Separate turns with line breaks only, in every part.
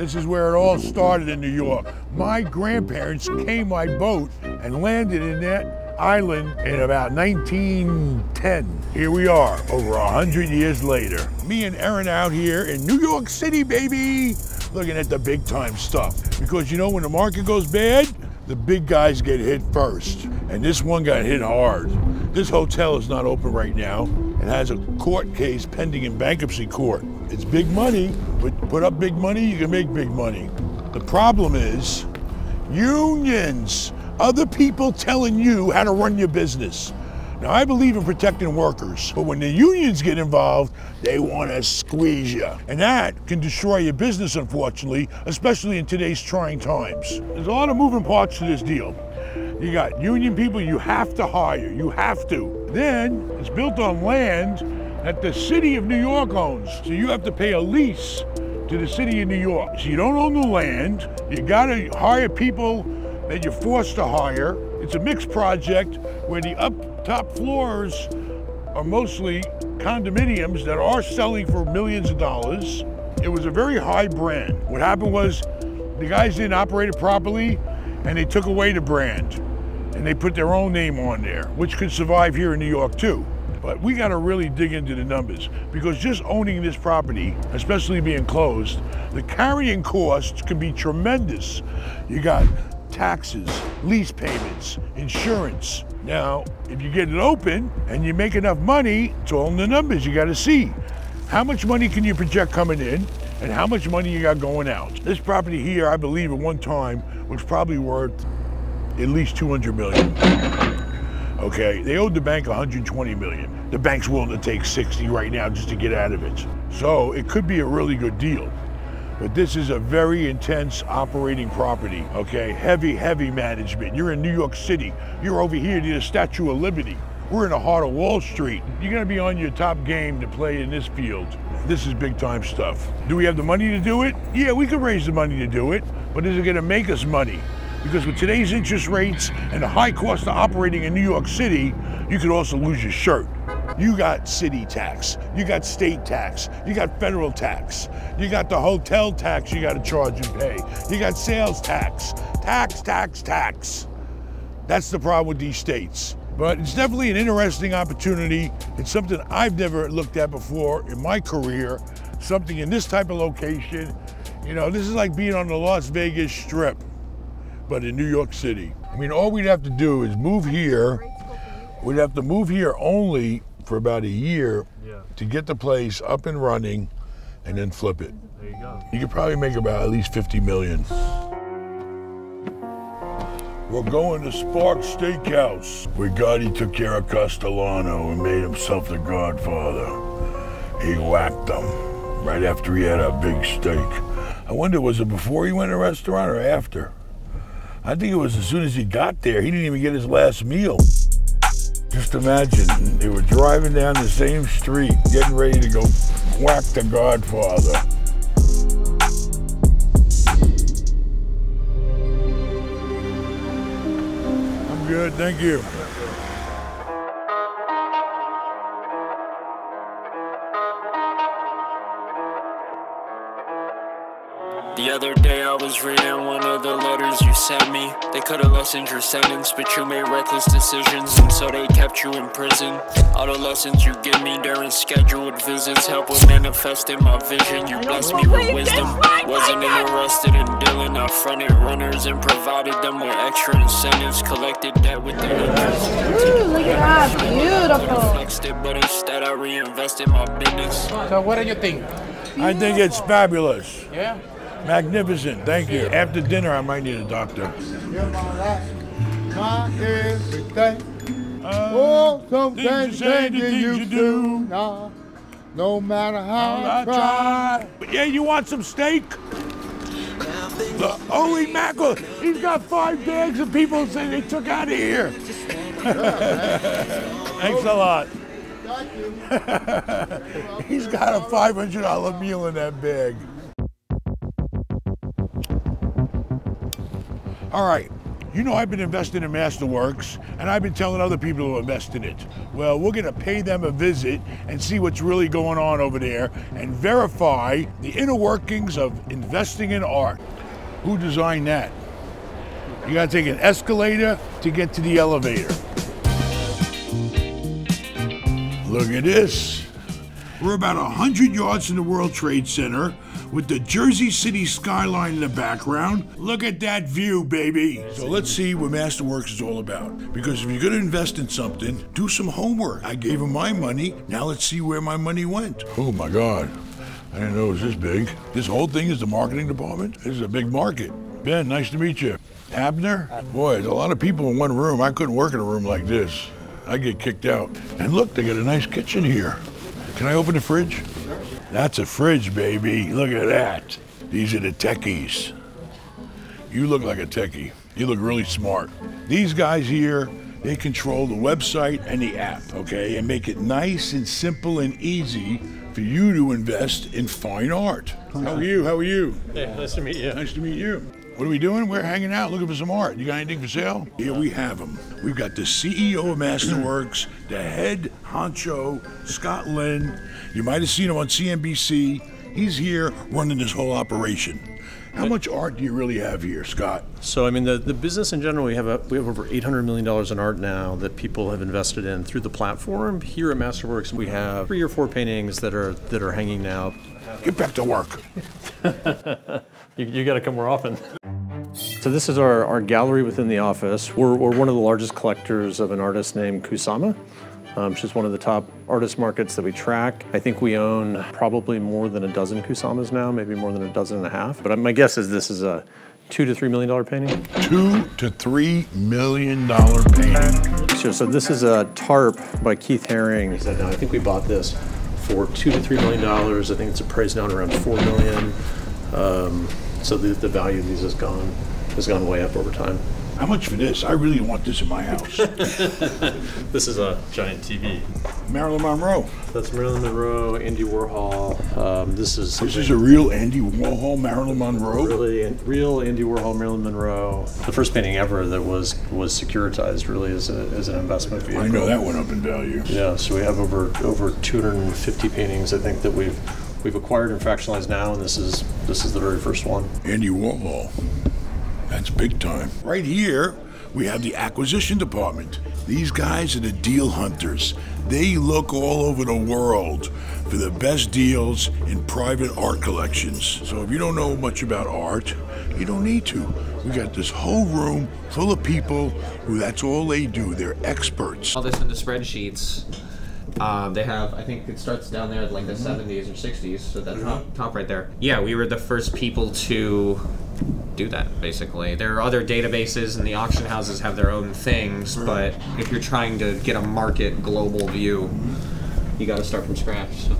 This is where it all started in New York. My grandparents came by boat and landed in that island in about 1910. Here we are, over a hundred years later. Me and Erin out here in New York City, baby, looking at the big time stuff. Because you know, when the market goes bad, the big guys get hit first. And this one got hit hard. This hotel is not open right now. It has a court case pending in bankruptcy court. It's big money, but put up big money, you can make big money. The problem is unions, other people telling you how to run your business. Now, I believe in protecting workers, but when the unions get involved, they want to squeeze you. And that can destroy your business, unfortunately, especially in today's trying times. There's a lot of moving parts to this deal. You got union people you have to hire, you have to. Then it's built on land that the city of New York owns. So you have to pay a lease to the city of New York. So you don't own the land, you gotta hire people that you're forced to hire. It's a mixed project where the up top floors are mostly condominiums that are selling for millions of dollars. It was a very high brand. What happened was the guys didn't operate it properly and they took away the brand and they put their own name on there, which could survive here in New York too. But we got to really dig into the numbers because just owning this property, especially being closed, the carrying costs can be tremendous. You got taxes, lease payments, insurance. Now, if you get it open and you make enough money, it's all in the numbers. You got to see how much money can you project coming in and how much money you got going out. This property here, I believe at one time was probably worth at least 200 million. Okay, they owed the bank 120 million. The bank's willing to take 60 right now just to get out of it. So it could be a really good deal. But this is a very intense operating property, okay? Heavy, heavy management. You're in New York City. You're over here near the Statue of Liberty. We're in the heart of Wall Street. You're gonna be on your top game to play in this field. This is big time stuff. Do we have the money to do it? Yeah, we could raise the money to do it, but is it gonna make us money? Because with today's interest rates and the high cost of operating in New York City, you could also lose your shirt. You got city tax, you got state tax, you got federal tax, you got the hotel tax you got to charge and pay, you got sales tax, tax, tax, tax. That's the problem with these states. But it's definitely an interesting opportunity. It's something I've never looked at before in my career, something in this type of location. You know, this is like being on the Las Vegas Strip but in New York City. I mean, all we'd have to do is move here. We'd have to move here only for about a year
Yeah.
to get the place up and running and then flip it.
There you go.
You could probably make about at least 50 million. We're going to Sparks Steakhouse, where Gotti took care of Castellano and made himself the godfather. He whacked them right after he had a big steak. I wonder, was it before he went to the restaurant or after? I think it was as soon as he got there. He didn't even get his last meal. Just imagine, they were driving down the same street, getting ready to go whack the godfather. I'm good, thank you.
The other day I was reading letters you me. They could have lessened your sentence, but you made reckless decisions, and so they kept you in prison. All the lessons you give me during scheduled visits help with manifesting my vision. You blessed me with wisdom. Wasn't interested in dealing. I fronted runners and provided them with extra incentives. Collected debt with their interest.
Ooh, look at that. Beautiful.
Flexed it, but instead I reinvested my business.
So what do you think?
I think it's fabulous.
Yeah?
Magnificent, thank you. After dinner, I might need a doctor.
You're my life, my everything.
Uh,
Oh, some
things you
things
say, the
you
things you do.
Nah, no matter how
I
I try.
yeah, you want some steak? The, holy mackerel! He's got five bags of people say they took out of here. Thanks a lot. He's got a $500 meal in that bag. All right, You know, I've been investing in Masterworks and I've been telling other people to invest in it. Well, we're going to pay them a visit and see what's really going on over there and verify the inner workings of investing in art. Who designed that? You got to take an escalator to get to the elevator. Look at this. We're about 100 yards from the World Trade Center with the Jersey City skyline in the background. Look at that view, baby. So let's see what Masterworks is all about. Because if you're going to invest in something, do some homework. I gave him my money. Now let's see where my money went. Oh my God. I didn't know it was this big. This whole thing is the marketing department. This is a big market. Ben, nice to meet you. Abner? Boy, there's a lot of people in one room. I couldn't work in a room like this. I get kicked out. And look, they got a nice kitchen here. Can I open the fridge? That's a fridge, baby. Look at that. These are the techies. You look like a techie. You look really smart. These guys here, they control the website and the app, okay, and make it nice and simple and easy for you to invest in fine art. How are you? How are you?
Hey, nice to meet you.
Nice to meet you. What are we doing? We're hanging out looking for some art. You got anything for sale? Here we have them. We've got the CEO of Masterworks, the head honcho, Scott Lynn. You might have seen him on CNBC. He's here running this whole operation. How much art do you really have here, Scott?
So, I mean, the, the business in general, we have a, we have over eight hundred million dollars in art now that people have invested in through the platform. Here at Masterworks, we have three or four paintings that are that are hanging now.
Get back to work.
You, you got to come more often. So this is our, our gallery within the office. We're, we're one of the largest collectors of an artist named Kusama. Um, she's one of the top artist markets that we track. I think we own probably more than a dozen Kusamas now, maybe more than a dozen and a half. But my guess is this is a two to three million dollar painting.
Two to three million dollar painting.
Sure. So this is a tarp by Keith Haring. He said, "No, I think we bought this for two to three million dollars. I think it's appraised down around four million. Um, so the, the value of these has gone has gone way up over time.
How much for this? I really want this in my house.
This is a giant TV.
Marilyn Monroe.
That's Marilyn Monroe, Andy Warhol. Um, this is
This is a real Andy Warhol, Marilyn Monroe.
really real Andy Warhol, Marilyn Monroe. The first painting ever that was was securitized, really, as, a, as an investment vehicle.
I know that went up in value.
Yeah, so we have over over 250 paintings, I think, that we've we've acquired and fractionalized now, and this is this is the very first one.
Andy Warhol. That's big time. Right here, we have the acquisition department. These guys are the deal hunters. They look all over the world for the best deals in private art collections. So if you don't know much about art, you don't need to. We got this whole room full of people who that's all they do. They're experts.
all this into spreadsheets. Um, they have, I think it starts down there at like the 70s or 60s, so that top, top right there. Yeah, we were the first people to do that, basically. There are other databases, and the auction houses have their own things, but if you're trying to get a market global view, you got to start from scratch. So.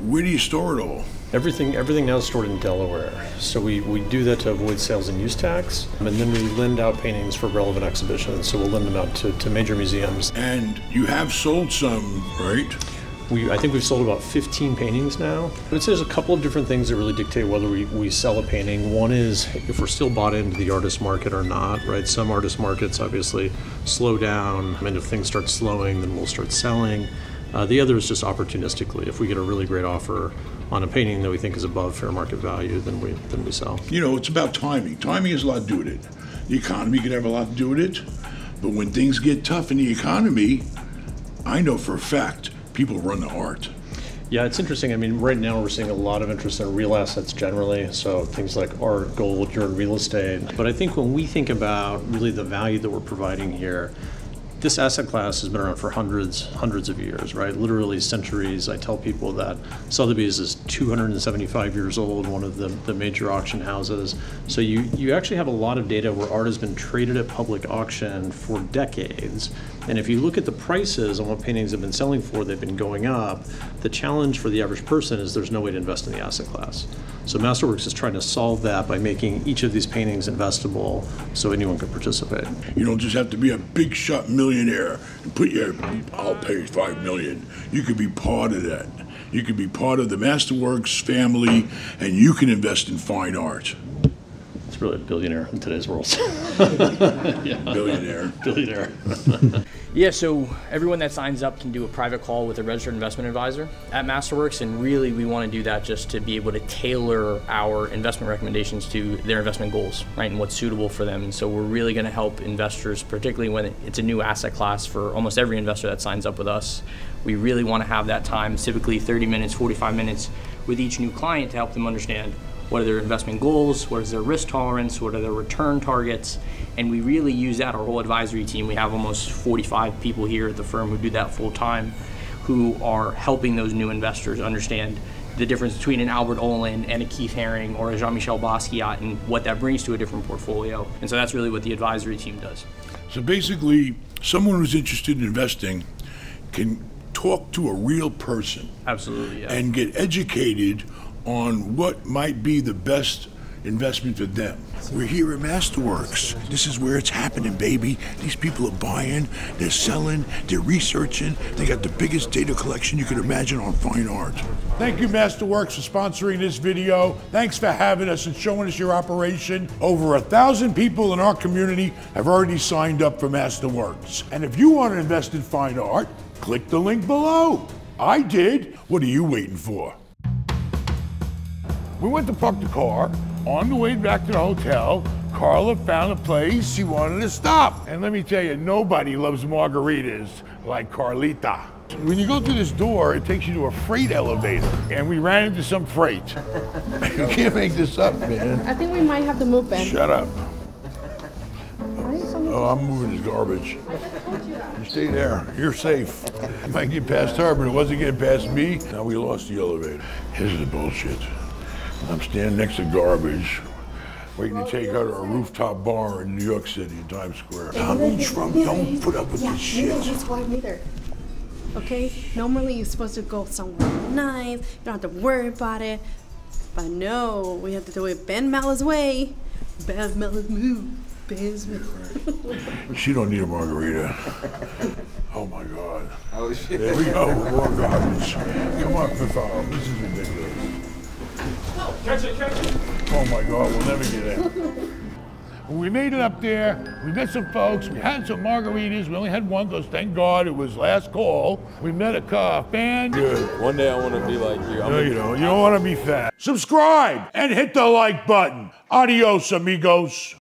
Where do you store it all?
Everything everything now is stored in Delaware. So we, we do that to avoid sales and use tax, and then we lend out paintings for relevant exhibitions. So we'll lend them out to, to major museums.
And you have sold some, right?
We, I think we've sold about 15 paintings now. I there's a couple of different things that really dictate whether we, we sell a painting. One is if we're still bought into the artist market or not, right? Some artist markets obviously slow down, and if things start slowing, then we'll start selling. Uh, the other is just opportunistically. If we get a really great offer on a painting that we think is above fair market value, then we then we sell.
You know, it's about timing. Timing has a lot to do with it. The economy could have a lot to do with it. But when things get tough in the economy, I know for a fact people run the art.
Yeah, it's interesting. I mean, right now we're seeing a lot of interest in real assets generally, so things like art, gold, you're real estate. But I think when we think about really the value that we're providing here, this asset class has been around for hundreds, hundreds of years, right? Literally centuries. I tell people that Sotheby's is 275 years old, one of the, the major auction houses. So you, you actually have a lot of data where art has been traded at public auction for decades. And if you look at the prices on what paintings have been selling for, they've been going up. The challenge for the average person is there's no way to invest in the asset class. So Masterworks is trying to solve that by making each of these paintings investable so anyone can participate.
You don't just have to be a big shot millionaire and put your, I'll pay five million. You could be part of that. You could be part of the Masterworks family and you can invest in fine art.
It's really a billionaire in today's world.
Billionaire.
billionaire.
Yeah, so everyone that signs up can do a private call with a registered investment advisor at Masterworks, and really we want to do that just to be able to tailor our investment recommendations to their investment goals, right, and what's suitable for them. And so we're really going to help investors, particularly when it's a new asset class for almost every investor that signs up with us. We really want to have that time, typically 30 minutes, 45 minutes, with each new client to help them understand what are their investment goals, what is their risk tolerance, what are their return targets, and we really use that. Our whole advisory team, we have almost 45 people here at the firm who do that full time, who are helping those new investors understand the difference between an Albert Oehlen and a Keith Haring or a Jean-Michel Basquiat and what that brings to a different portfolio. And so that's really what the advisory team does.
So basically, someone who's interested in investing can talk to a real person
Absolutely, yeah.
and get educated on what might be the best investment for them. We're here at Masterworks. This is where it's happening, baby. These people are buying, they're selling, they're researching. They got the biggest data collection you could imagine on fine art. Thank you, Masterworks, for sponsoring this video. Thanks for having us and showing us your operation. Over a thousand people in our community have already signed up for Masterworks. And if you want to invest in fine art, click the link below. I did. What are you waiting for? We went to park the car. On the way back to the hotel, Carla found a place she wanted to stop. And let me tell you, nobody loves margaritas like Carlita. When you go through this door, it takes you to a freight elevator. And we ran into some freight. you can't make this up, man.
I think we might have to move, Ben.
Shut up. Oh, I'm moving this garbage. You stay there. You're safe. I might get past her, but it wasn't getting past me. Now we lost the elevator. This is bullshit. I'm standing next to garbage, waiting to take her to a rooftop bar in New York City, in Times Square. Donald Trump, don't put up with
yeah,
this
neither,
shit.
That's why neither. Okay? Normally you're supposed to go somewhere nice. You don't have to worry about it. But no, we have to do it Ben Mallah's way. Ben Mallah's move. Ben's move.
She don't need a margarita. Oh my God. Oh, shit. There we go. More garbage. Come on, Fifo. This is ridiculous. Oh my God, we'll never get in. We made it up there. We met some folks. We had some margaritas. We only had one because thank God it was last call. We met a car fan. Good.
One day I want to be like you. I'm
No, you don't. You don't want to be fat. Subscribe and hit the like button. Adios, amigos.